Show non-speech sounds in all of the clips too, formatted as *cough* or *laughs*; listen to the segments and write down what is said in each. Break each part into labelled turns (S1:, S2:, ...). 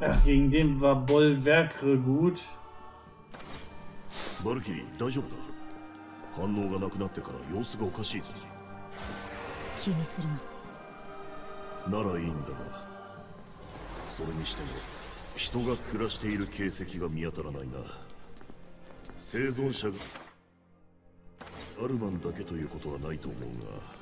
S1: Ach, gegen den war Bollwerkre gut.
S2: バルキリー大丈夫だ反応がなくなってから様子がおかしいぞ
S3: 気にするな
S2: ならいいんだがそれにしても人が暮らしている形跡が見当たらないな生存者がアルマンだけということはないと思うが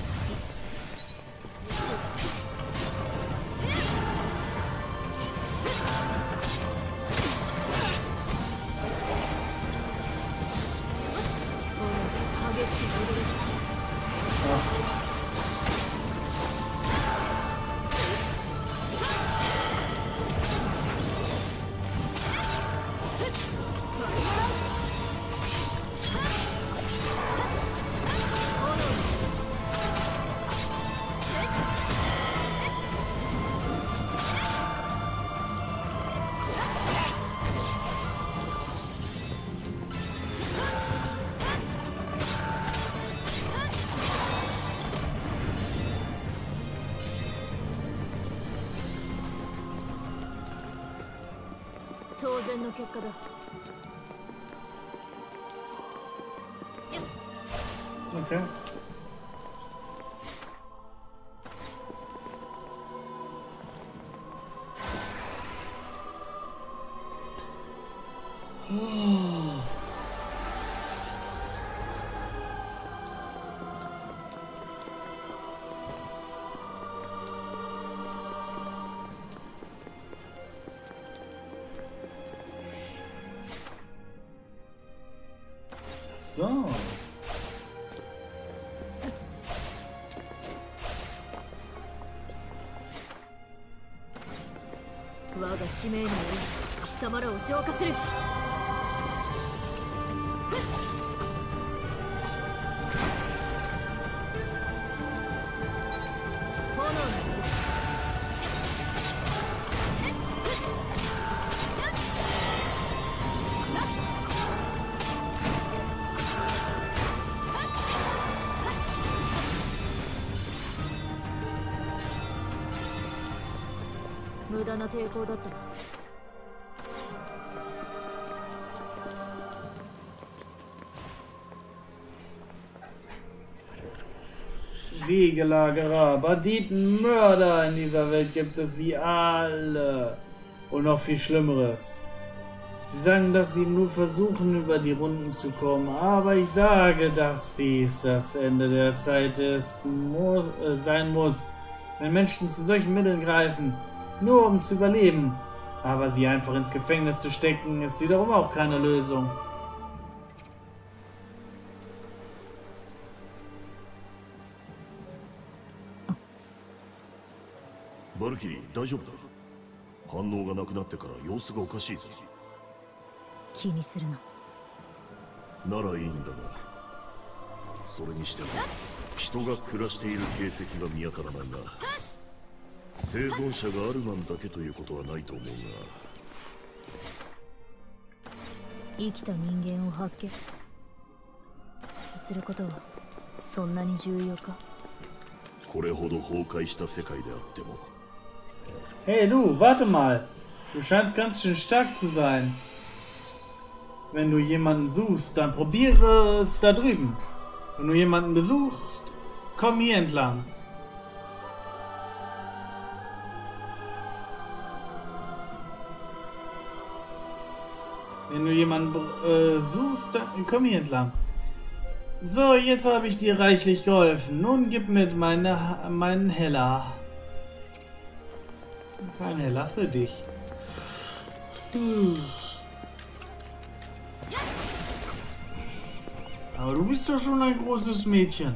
S3: 当然の結果だ
S1: Okay.
S3: 使命により貴様らを浄化する。炎な抵抗だったな
S1: Wegelagerer, Banditen, Mörder in dieser Welt gibt es sie alle. Und noch viel Schlimmeres. Sie sagen, dass sie nur versuchen, über die Runden zu kommen, aber ich sage, dass dies das Ende der Zeit ist, mu äh, sein muss, wenn Menschen zu solchen Mitteln greifen, nur um zu überleben. Aber sie einfach ins Gefängnis zu stecken, ist wiederum auch keine Lösung.
S2: バルキリー大丈夫だ反応がなくなってから様子がおかしいぞ
S3: 気にするな
S2: ならいいんだがそれにしても人が暮らしている形跡が見当たらないな 生存者がアルマンだけということはないと思うが
S3: 生きた人間を発見することはそんなに重要か
S2: これほど崩壊した世界であっても
S1: Hey du, warte mal. Du scheinst ganz schön stark zu sein. Wenn du jemanden suchst, dann probiere es da drüben. Wenn du jemanden besuchst, komm hier entlang. Wenn du jemanden äh, suchst, dann komm hier entlang. So, jetzt habe ich dir reichlich geholfen. Nun gib mir meine, meinen Heller. Kein Heller für dich. Aber du bist doch schon ein großes Mädchen.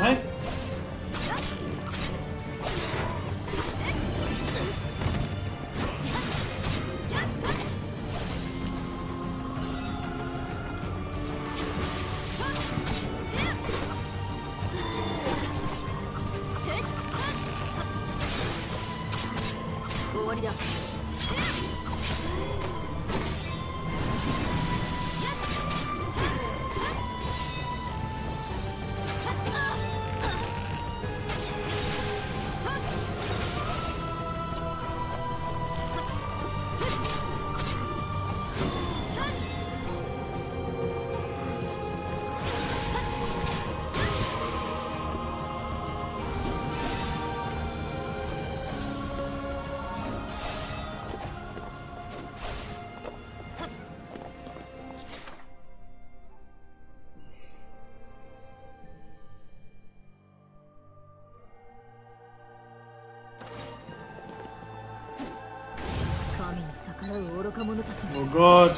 S3: 哎
S1: Oh Gott.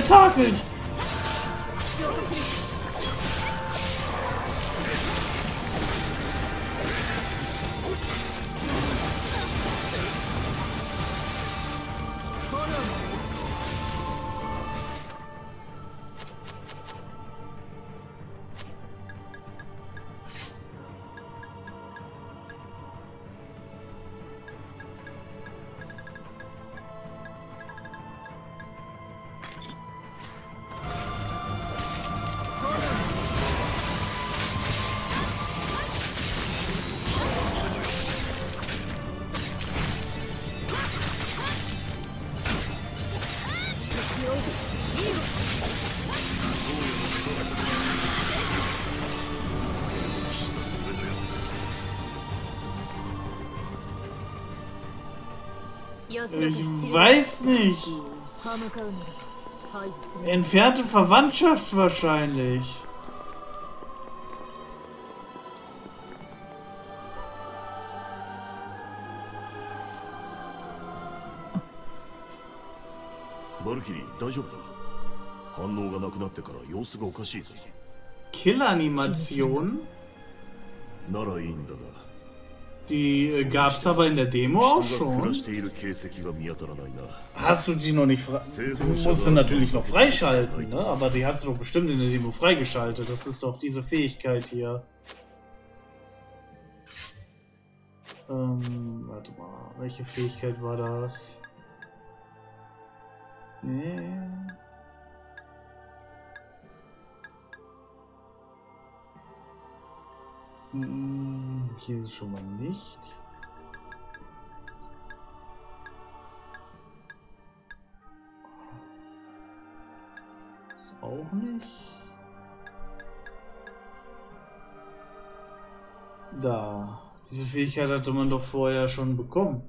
S1: Kotaku. ich wurde getakelt. Ich weiß nicht.
S3: 歯向かうなら排除する
S1: Entfernte Verwandtschaft wahrscheinlich.
S2: Valkyrie, バルキリー大丈夫か反応がなくなってから様子がおかしいぞ
S1: Killanimation?
S2: ならいいんだが
S1: die äh, gab es aber in der Demo auch schon. Hast du die noch nicht Musst du natürlich noch freischalten, ne? Aber die hast du doch bestimmt in der Demo freigeschaltet. Das ist doch diese Fähigkeit hier. Ähm, warte mal. Welche Fähigkeit war das? Nee. Hm, Hier ist es schon mal nicht. Das auch nicht. Da. Diese Fähigkeit hatte man doch vorher schon bekommen.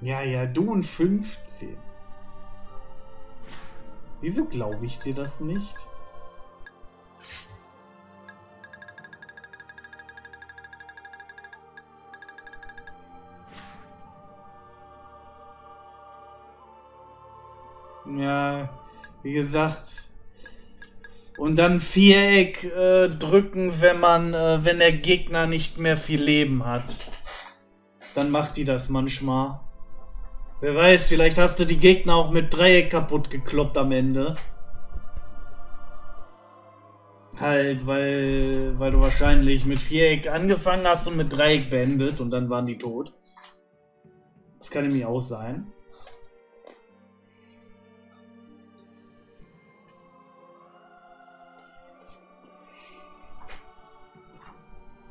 S1: Ja, ja, du und 15. Wieso glaube ich dir das nicht? Ja, wie gesagt. Und dann Viereck äh, drücken, wenn man, äh, wenn der Gegner nicht mehr viel Leben hat. Dann macht die das manchmal. Wer weiß, vielleicht hast du die Gegner auch mit Dreieck kaputt gekloppt am Ende. Halt, weil, weil du wahrscheinlich mit Viereck angefangen hast und mit Dreieck beendet und dann waren die tot. Das kann nämlich auch sein.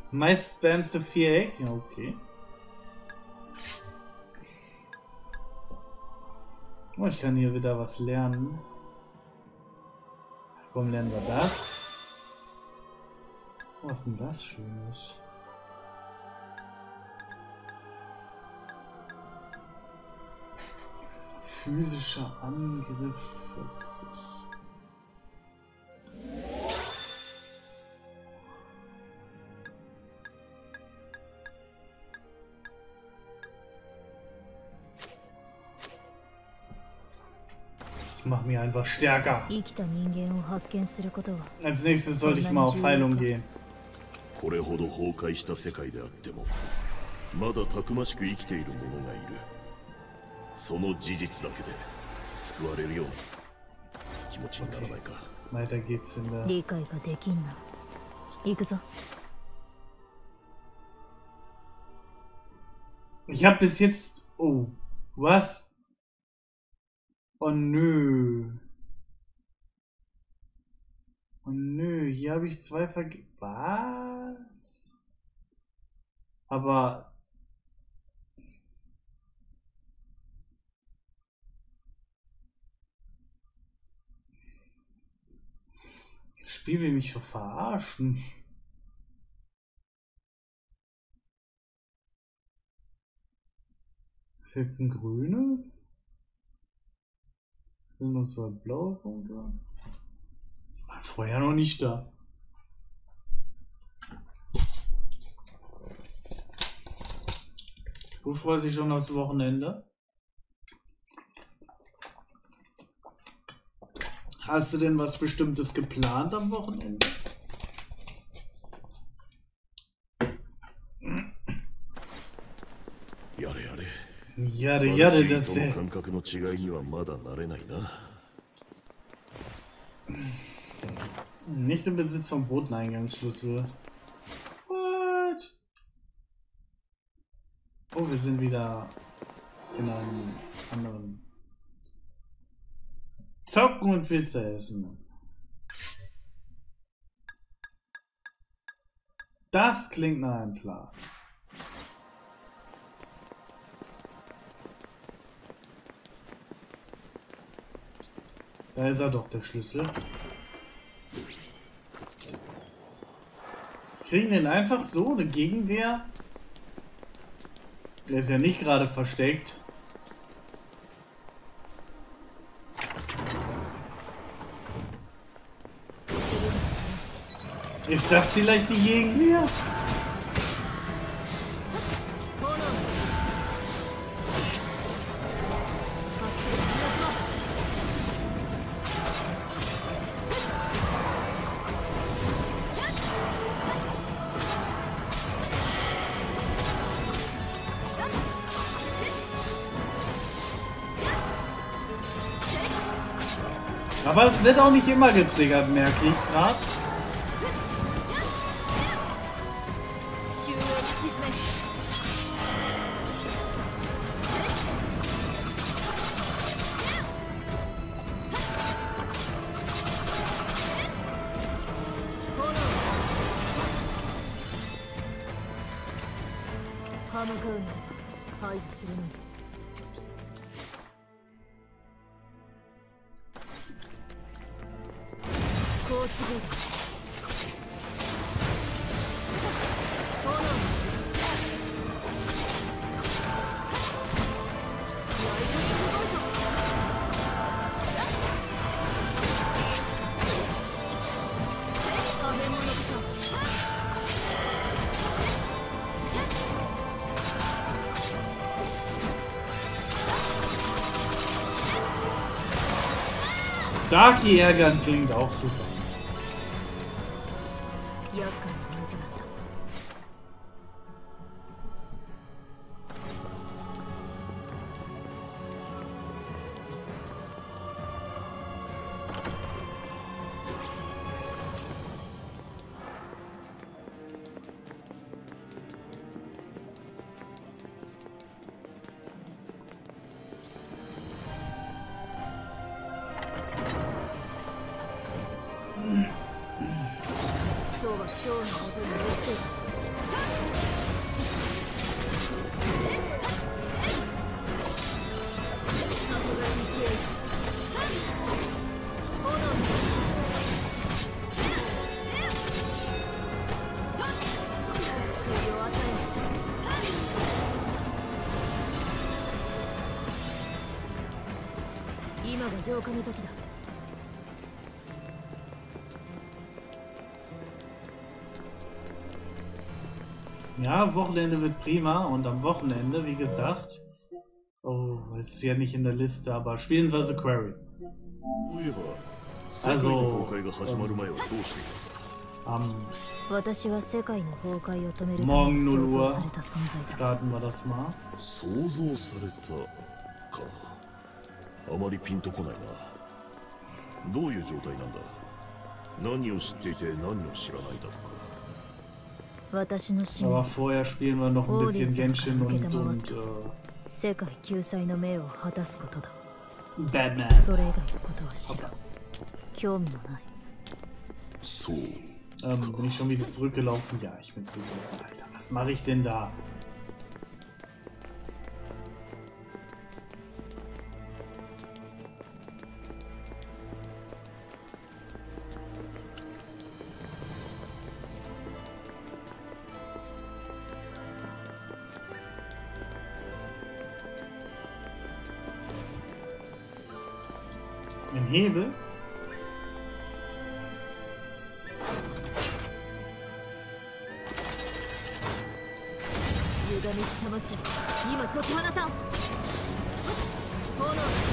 S1: Meist spamst du Viereck? Ja, okay. Oh, ich kann hier wieder was lernen. Warum lernen wir das? Was ist denn das Schönes? Physischer Angriff 40. Einfach stärker.
S3: 生きた人間を発見することは
S1: Als nächstes sollte ich mal auf Heilung gehen.
S2: これほど崩壊した世界であってもまだたくましく生きている者がいるその事実だけで救われるような気持ちにならないか
S1: der.
S3: 理解ができんな行くぞ
S1: Ich habe bis jetzt. Oh, was? Oh nö. Oh nö, hier habe ich zwei verge. Was? Aber. Das Spiel will mich verarschen. Ist jetzt ein grünes? Sind noch zwei blaue Punkte? War vorher noch nicht da. Du freust dich schon aufs Wochenende? Hast du denn was Bestimmtes geplant am Wochenende?
S2: やれやれ
S1: やれやれです
S2: バルキリーとの感覚の違いにはまだ慣れないな
S1: Nicht im Besitz vom Boteneingangsschlüssel. What? Oh, wir sind wieder in einem anderen. Zocken und Pizza essen. Das klingt nach einem Plan. Da ist er doch, der Schlüssel. Kriegen den einfach so eine Gegenwehr? Der ist ja nicht gerade versteckt. Ist das vielleicht die Gegenwehr? Aber es wird auch nicht immer getriggert, merke ich gerade. Darky ärgern klingt auch super.
S3: 今が浄化の時だ
S1: Ja, Wochenende wird prima und am Wochenende, wie gesagt, oh, es ist ja nicht in der Liste, aber spielen wir The Quarry.
S2: そういえば世界の崩壊が始まる前はどうしてい
S1: Am
S3: 私は世界の崩壊を止めるた
S1: モン
S3: めに
S1: ヌルは
S3: 創造された存在だ
S1: starten wir das mal.
S2: あまりピンとこないなどういう状態なんだ何を知っていて何を知らないだとか
S3: 私の使
S1: Aber
S3: 命
S1: vorher spielen wir noch ein bisschen Genshin und, und äh,
S3: 世界救済の命を果たすことだ
S1: Batman.
S3: それ以外のことは知らん興味もない
S2: そう
S1: Ähm, bin ich schon wieder zurückgelaufen? Ja, ich bin zurückgelaufen. Alter, was mache ich denn da? Im Hebel?
S3: 歪めし魂今解き放たん炎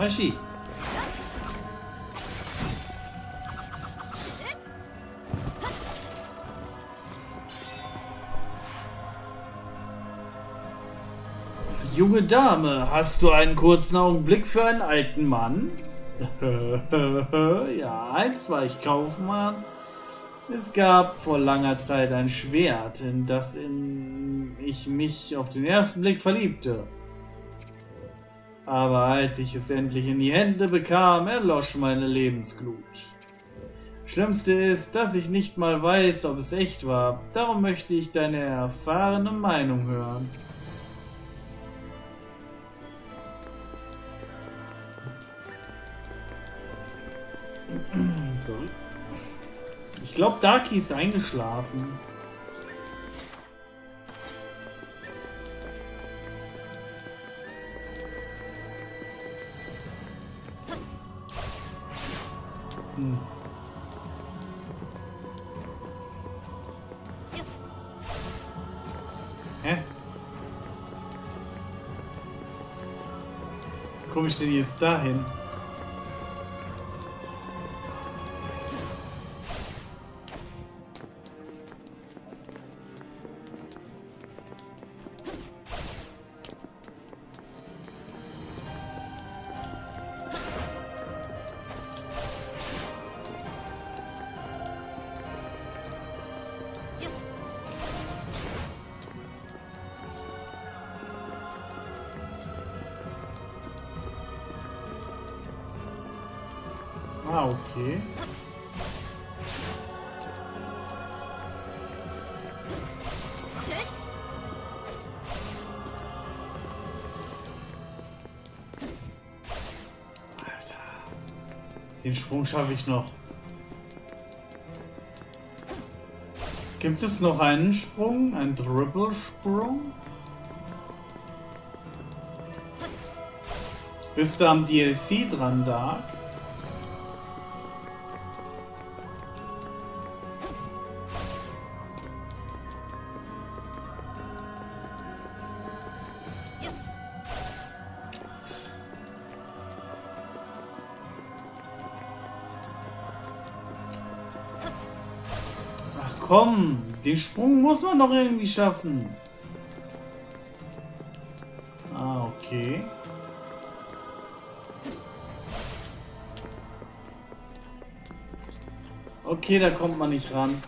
S3: た」
S1: Seelenelixier. Tamashi. Junge Dame, hast du einen kurzen Augenblick für einen alten Mann? *laughs* ja, einst war ich Kaufmann. Es gab vor langer Zeit ein Schwert, in das in ich mich auf den ersten Blick verliebte. Aber als ich es endlich in die Hände bekam, erlosch meine Lebensglut. Schlimmste ist, dass ich nicht mal weiß, ob es echt war. Darum möchte ich deine erfahrene Meinung hören. So. Ich glaube, Darky ist eingeschlafen. Ich denn jetzt dahin? Ah, okay. Alter. Den Sprung schaffe ich noch. Gibt es noch einen Sprung? Einen Dribble-Sprung? Bist du am DLC dran, Dark? Komm, den Sprung muss man doch irgendwie schaffen. Ah, okay. Okay, da kommt man nicht ran.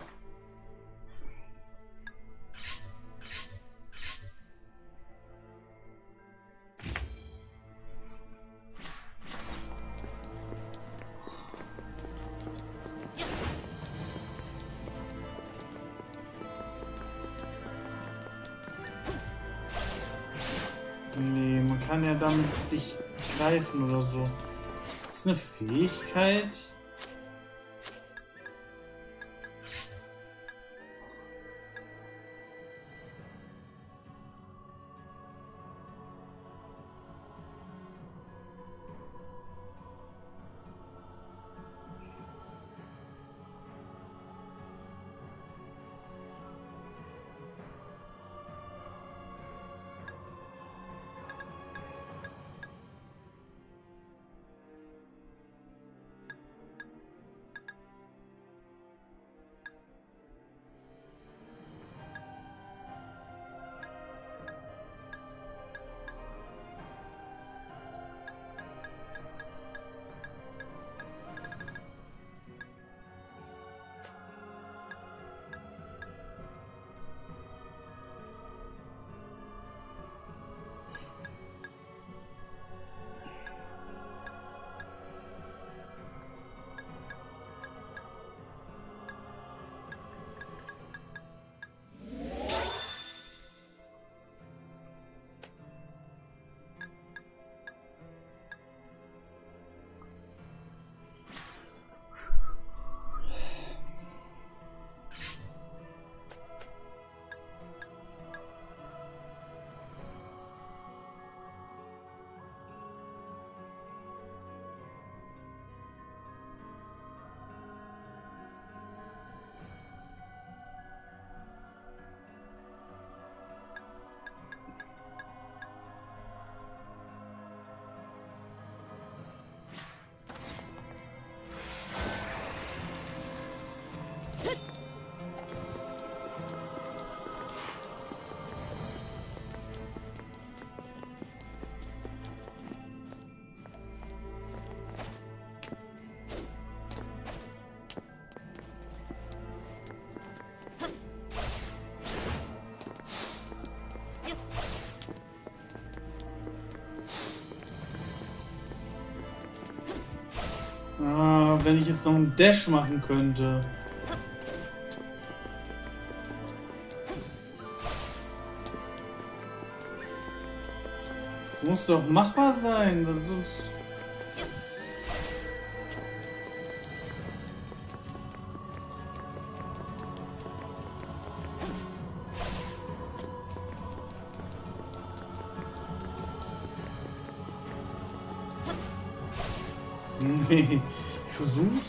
S1: Ja damit dich greifen oder so. Ist eine Fähigkeit. Wenn ich jetzt noch einen Dash machen könnte. Das muss doch machbar sein. Das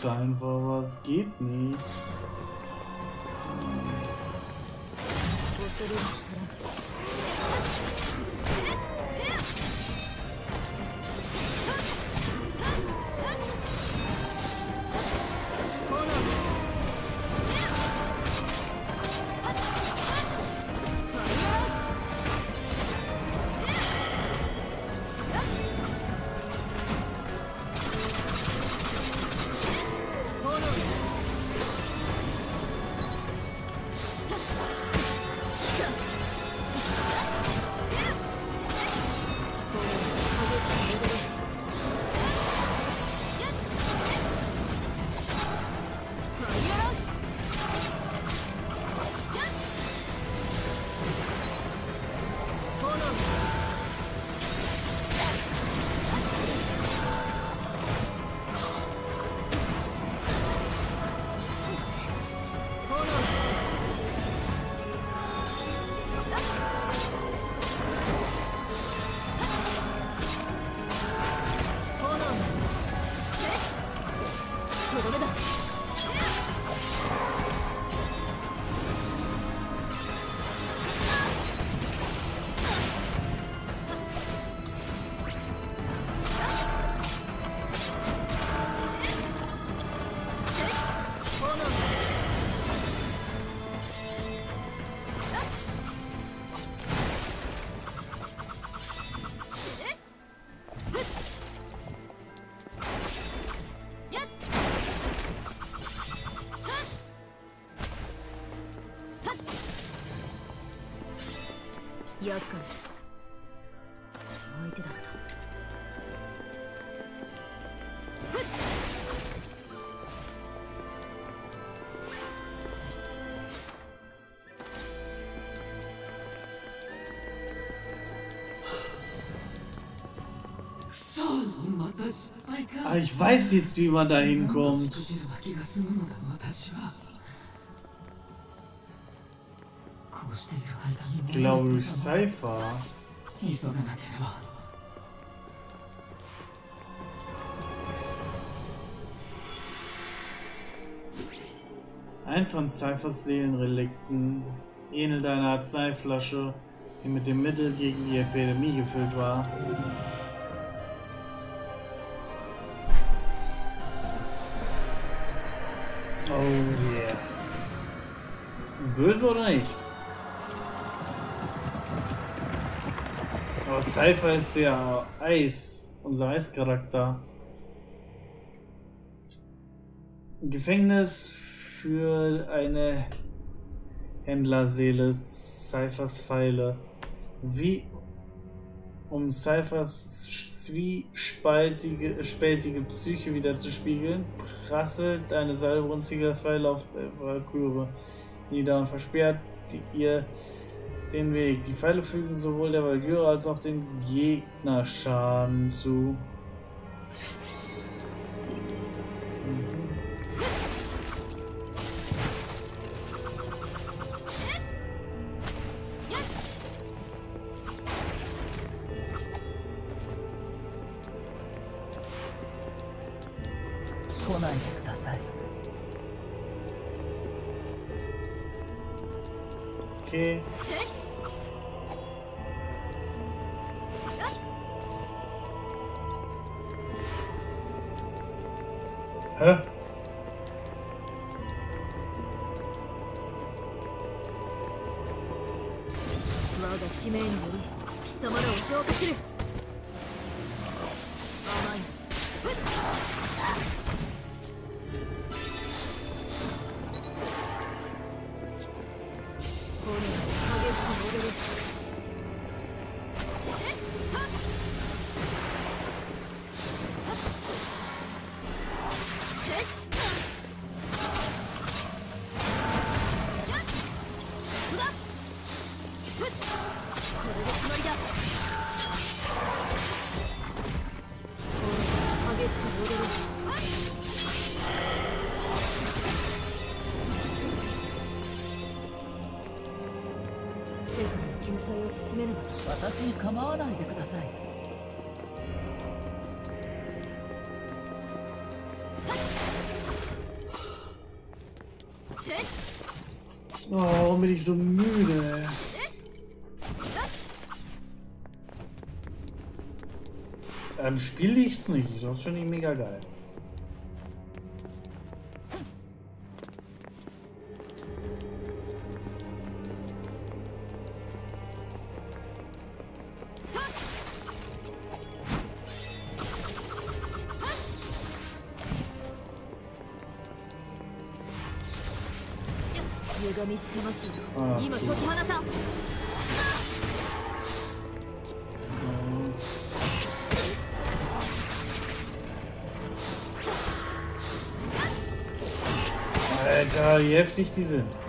S1: versuch's einfach, es geht nicht. Aber ich weiß jetzt, wie man da hinkommt. Ich glaube, Cypher. Eins von Cyphers Seelenrelikten ähnelt einer Arzneiflasche, die mit dem Mittel gegen die Epidemie gefüllt war. Oh yeah. Böse oder nicht? Aber Cypher ist ja Eis, unser Eischarakter. Gefängnis für eine Händlerseele, Cyphers Pfeile. Wie um Cyphers zwiespaltige spältige Psyche wieder zu spiegeln, prasselt eine salbrunzige Pfeile auf der Valkyrie nieder und versperrt ihr den Weg. Die Pfeile fügen sowohl der Valkyrie als auch dem Gegner Schaden zu. て。え？
S3: 我が使命により貴様らを浄化する。
S1: Oh, warum bin ich so müde? Am Spiel liegt's nicht. Das finde ich mega geil.「
S3: してまし今解き放たん
S1: Alter, wie heftig die sind.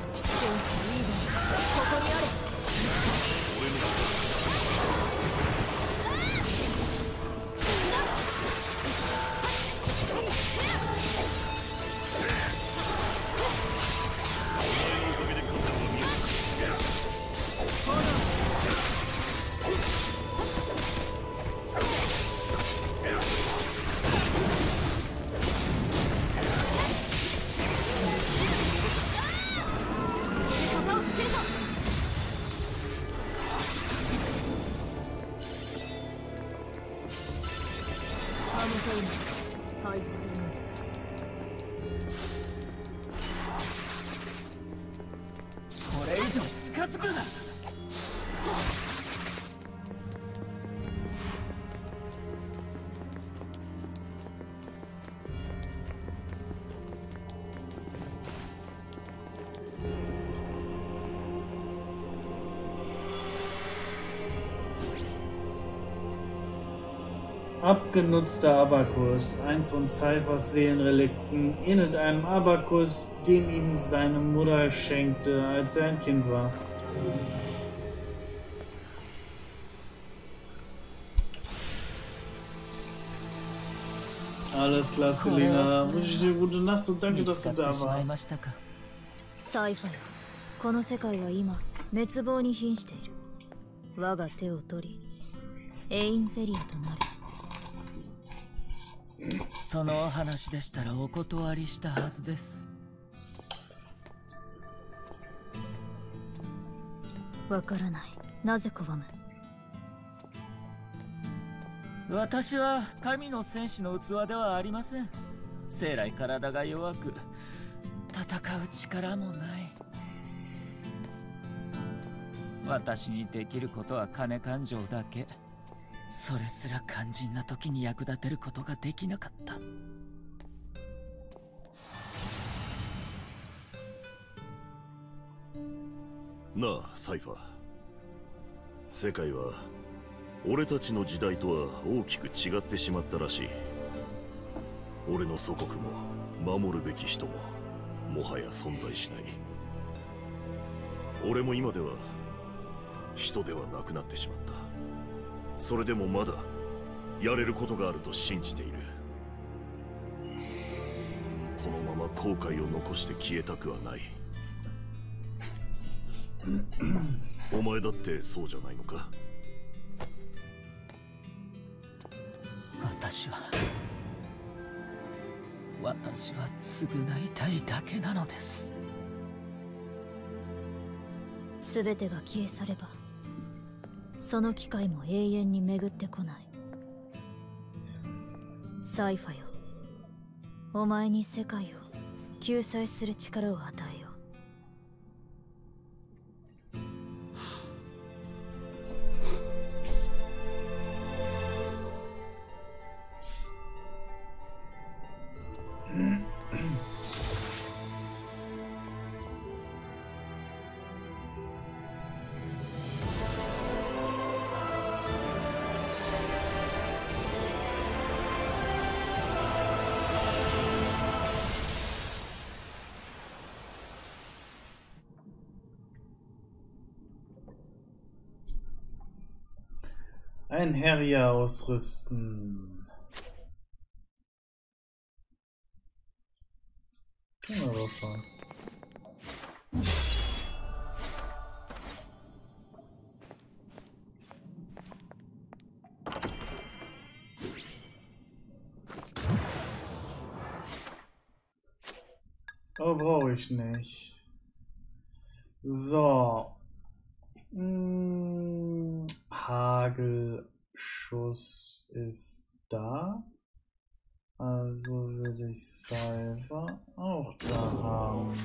S1: Abgenutzter Abakus. Eins von Cyphers Seelenrelikten ähnelt einem Abakus, den ihm seine Mutter schenkte, als er ein Kind war. Alles klar, Selina. Wünsche ich dir gute Nacht und danke,
S4: 見
S1: dass
S4: つ
S1: du
S4: かっ
S1: da
S4: てしまい
S1: warst.
S4: ましたか
S3: サイファよこの世界は今滅亡に瀕している我が手を取りエインフェリアとなる
S4: そのお話でしたらお断りしたはずです。
S3: わからない。なぜ拒む？
S4: 私は神の戦士の器ではありません。生来体が弱く戦う力もない。私にできることは金勘定だけそれすら肝心な時に役立てることができなかった。
S2: なあサイファー。世界は俺たちの時代とは大きく違ってしまったらしい。俺の祖国も守るべき人ももはや存在しない。俺も今では人ではなくなってしまった。それでもまだやれることがあると信じている。このまま後悔を残して消えたくはない。お前だってそうじゃないのか？
S4: 私は私は償いたいだけなのです。
S3: 全てが消え去ればその機会も永遠に巡ってこない。サイファよ。お前に世界を救済する力を与えよう「
S1: Ein Harrier ausrüsten. Können wir doch schon. Aber brauche ich nicht. So. Mm, Hagelschuss ist da. Also würde ich Salva auch da haben.